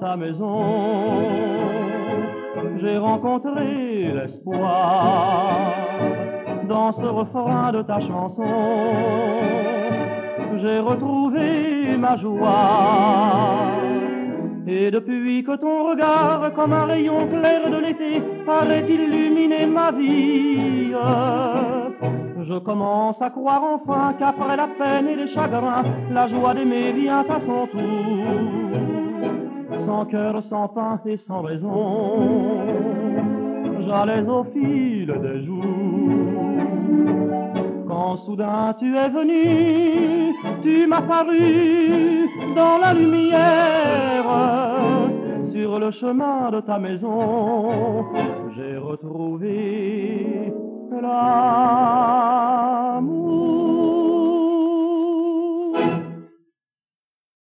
Ta maison, j'ai rencontré l'espoir dans ce refrain de ta chanson. J'ai retrouvé ma joie. Et depuis que ton regard, comme un rayon clair de l'été, paraît illuminer ma vie, je commence à croire enfin qu'après la peine et les chagrins, la joie d'aimer vient à son tour. Sans cœur, sans pain et sans raison, j'allais au fil des jours. Quand soudain tu es venu, tu m'as paru dans la lumière. Sur le chemin de ta maison, j'ai retrouvé l'amour.